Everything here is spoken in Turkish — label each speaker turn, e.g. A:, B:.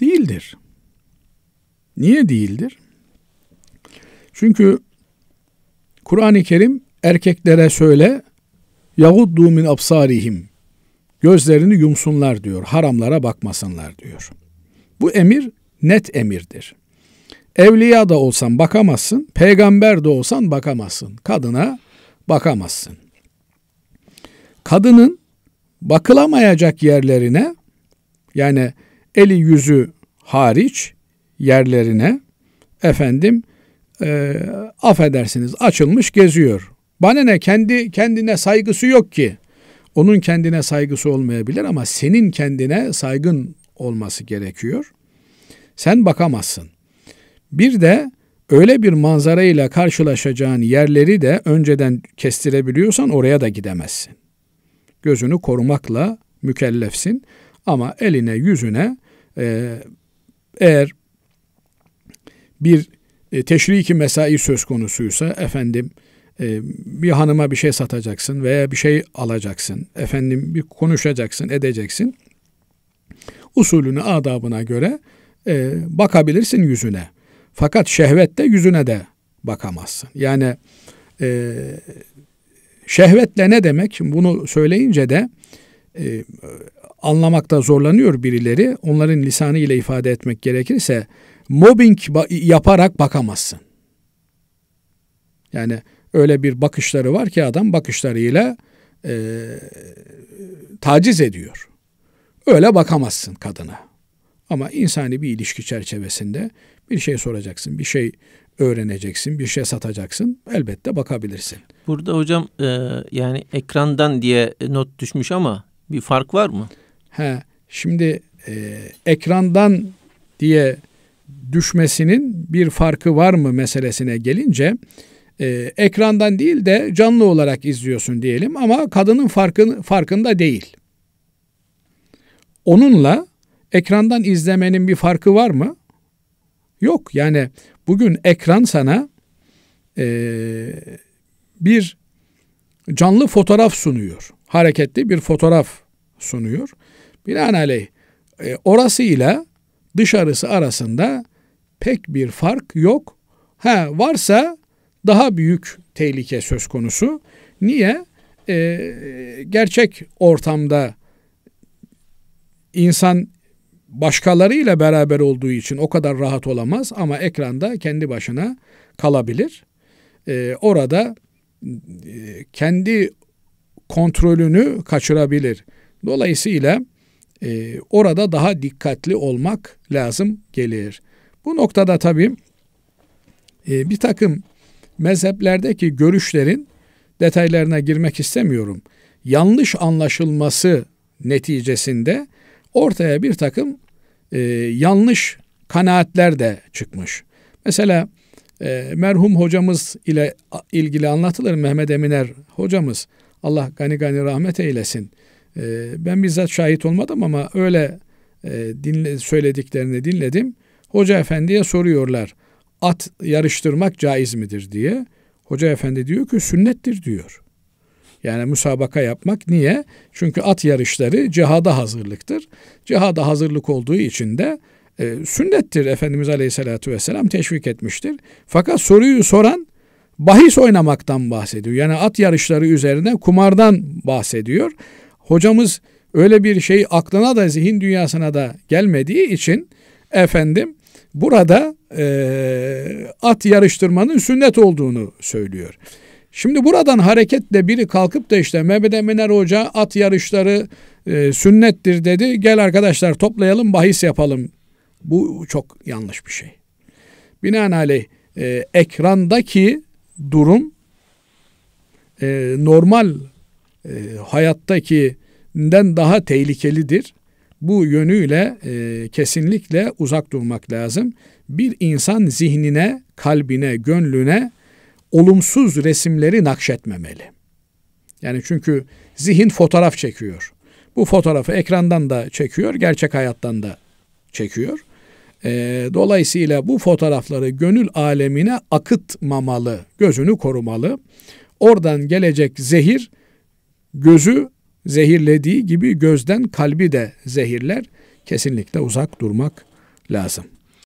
A: Değildir. Niye değildir? Çünkü Kur'an-ı Kerim erkeklere söyle yahuddu min absarihim gözlerini yumsunlar diyor. Haramlara bakmasınlar diyor. Bu emir net emirdir. Evliya da olsan bakamazsın, peygamber de olsan bakamazsın. Kadına bakamazsın. Kadının bakılamayacak yerlerine yani eli yüzü hariç yerlerine efendim e, affedersiniz açılmış geziyor. Bana ne kendi kendine saygısı yok ki. Onun kendine saygısı olmayabilir ama senin kendine saygın olması gerekiyor. Sen bakamazsın. Bir de öyle bir manzara ile karşılaşacağın yerleri de önceden kestirebiliyorsan oraya da gidemezsin. Gözünü korumakla mükellefsin ama eline yüzüne e, eğer bir e, teşriki mesai söz konusuysa efendim e, bir hanıma bir şey satacaksın veya bir şey alacaksın. Efendim bir konuşacaksın, edeceksin. Usulünü, adabına göre e, bakabilirsin yüzüne. Fakat şehvette yüzüne de bakamazsın. Yani e, şehvetle ne demek? Bunu söyleyince de anlamakta zorlanıyor birileri. Onların lisanı ile ifade etmek gerekirse mobbing yaparak bakamazsın. Yani öyle bir bakışları var ki adam bakışlarıyla e, taciz ediyor. Öyle bakamazsın kadına. Ama insani bir ilişki çerçevesinde bir şey soracaksın, bir şey öğreneceksin, bir şey satacaksın. Elbette bakabilirsin.
B: Burada hocam e, yani ekrandan diye not düşmüş ama bir fark var mı?
A: He, şimdi e, ekrandan diye düşmesinin bir farkı var mı meselesine gelince e, ekrandan değil de canlı olarak izliyorsun diyelim ama kadının farkın, farkında değil. Onunla ekrandan izlemenin bir farkı var mı? Yok. Yani bugün ekran sana e, bir canlı fotoğraf sunuyor. Hareketli bir fotoğraf sunuyor. Binaenaleyh e, orasıyla dışarısı arasında pek bir fark yok. Ha varsa daha büyük tehlike söz konusu. Niye? Ee, gerçek ortamda insan başkalarıyla beraber olduğu için o kadar rahat olamaz ama ekranda kendi başına kalabilir. Ee, orada e, kendi kontrolünü kaçırabilir. Dolayısıyla e, orada daha dikkatli olmak lazım gelir. Bu noktada tabii e, bir takım mezheplerdeki görüşlerin detaylarına girmek istemiyorum. Yanlış anlaşılması neticesinde ortaya bir takım e, yanlış kanaatler de çıkmış. Mesela e, merhum hocamız ile ilgili anlatılır Mehmet Eminer hocamız Allah gani gani rahmet eylesin. E, ben bizzat şahit olmadım ama öyle e, dinle, söylediklerini dinledim. Hoca efendiye soruyorlar at yarıştırmak caiz midir diye. Hoca efendi diyor ki sünnettir diyor. Yani müsabaka yapmak niye? Çünkü at yarışları cihada hazırlıktır. Cihada hazırlık olduğu için de e, sünnettir. Efendimiz Aleyhisselatü Vesselam teşvik etmiştir. Fakat soruyu soran bahis oynamaktan bahsediyor. Yani at yarışları üzerine kumardan bahsediyor. Hocamız öyle bir şey aklına da zihin dünyasına da gelmediği için efendim burada e, at yarıştırmanın sünnet olduğunu söylüyor. Şimdi buradan hareketle biri kalkıp da işte Mehmet Eminer Hoca at yarışları e, sünnettir dedi. Gel arkadaşlar toplayalım bahis yapalım. Bu çok yanlış bir şey. Binaenaleyh e, ekrandaki durum e, normal e, hayattakinden daha tehlikelidir. Bu yönüyle e, kesinlikle uzak durmak lazım. Bir insan zihnine, kalbine, gönlüne olumsuz resimleri nakşetmemeli. Yani çünkü zihin fotoğraf çekiyor. Bu fotoğrafı ekrandan da çekiyor, gerçek hayattan da çekiyor. E, dolayısıyla bu fotoğrafları gönül alemine akıtmamalı, gözünü korumalı. Oradan gelecek zehir gözü zehirlediği gibi gözden kalbi de zehirler. Kesinlikle uzak durmak lazım.